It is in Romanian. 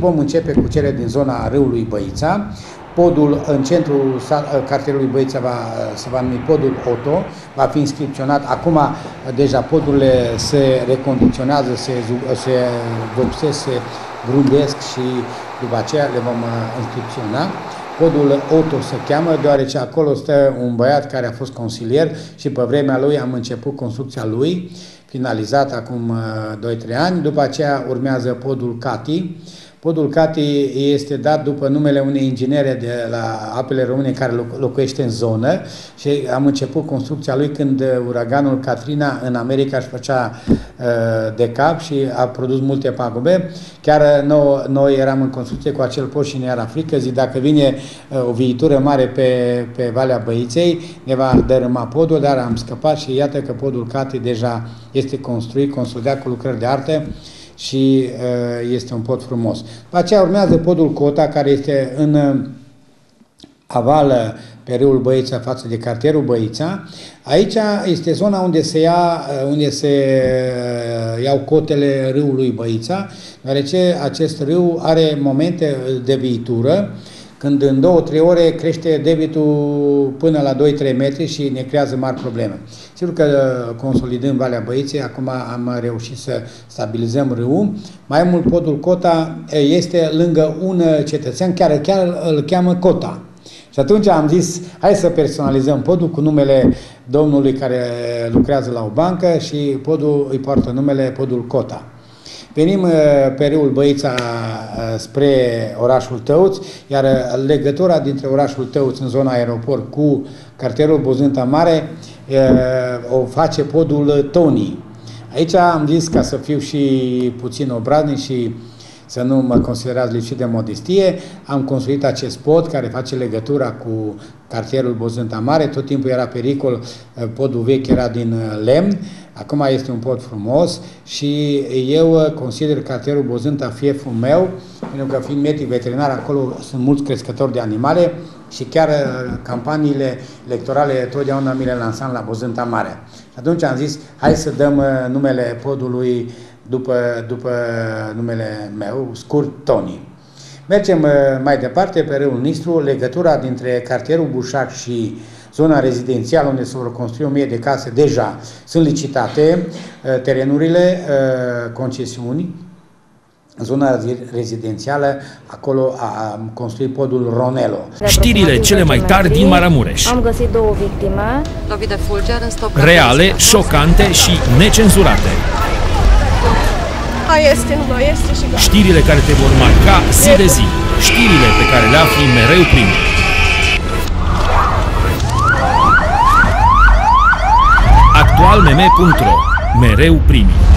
Vom începe cu cele din zona râului Băița. Podul în centrul cartierului Băița va, se va numi podul Oto, va fi inscripționat. Acum deja podurile se recondiționează, se, se vopsesc, se grundesc și după aceea le vom inscripționa. Podul Oto se cheamă, deoarece acolo stă un băiat care a fost consilier și pe vremea lui am început construcția lui, finalizat acum 2-3 ani. După aceea urmează podul Cati, Podul Cati este dat după numele unei inginere de la apele române care locuiește în zonă și am început construcția lui când uraganul Katrina în America își făcea uh, de cap și a produs multe pagube. Chiar noi, noi eram în construcție cu acel pod și ne era frică, zic dacă vine uh, o viitură mare pe, pe Valea Băiței, ne va dărâma podul, dar am scăpat și iată că podul Cati deja este construit, construit cu lucrări de artă și uh, este un pod frumos. După aceea urmează podul Cota, care este în uh, avală pe râul Băița față de cartierul Băița. Aici este zona unde se, ia, uh, unde se iau cotele râului Băița, deoarece acest râu are momente de viitură, când în 2-3 ore crește debitul până la 2-3 metri și ne creează mari probleme. Sigur că consolidând Valea Băiței, acum am reușit să stabilizăm râul. Mai mult, podul Cota este lângă un cetățean, chiar, chiar îl cheamă Cota. Și atunci am zis, hai să personalizăm podul cu numele domnului care lucrează la o bancă și podul îi poartă numele podul Cota. Venim uh, pe râul Băița uh, spre orașul Tăuț, iar uh, legătura dintre orașul Tăuț în zona aeroport cu cartierul Bozânta Mare o face podul Tony. Aici am zis ca să fiu și puțin obraznic și să nu mă considerați lipsit de modestie, am construit acest pod care face legătura cu cartierul Bozânta Mare, tot timpul era pericol, podul vechi era din lemn, Acum este un pod frumos și eu uh, consider cartierul Bozânta fieful meu, pentru că fiind medic veterinar, acolo sunt mulți crescători de animale și chiar uh, campaniile electorale totdeauna mi le lansam la Bozânta Mare. Și atunci am zis, hai să dăm uh, numele podului după, după numele meu, scurt Tony. Mergem mai departe pe râul Nistru, legătura dintre cartierul Bușac și zona rezidențială unde se vor construi 1000 de case deja sunt licitate uh, terenurile, uh, concesiuni, zona rezidențială, acolo am construit podul Ronelo. Știrile cele mai tari din Maramureș. Am găsit două victime. Lovit de fulger în stop. Reale, șocante și necenzurate. A, este, nu, este și gata. Știrile care te vor marca zi de zi. Știrile pe care le afli mereu primul. actualmeme.ro Mereu primii.